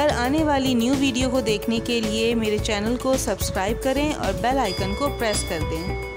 आने वाली new video को देखने के लिए मेरे चैनल को सब्सक्राइब करें और बेल आइकन को प्रेस कर दें।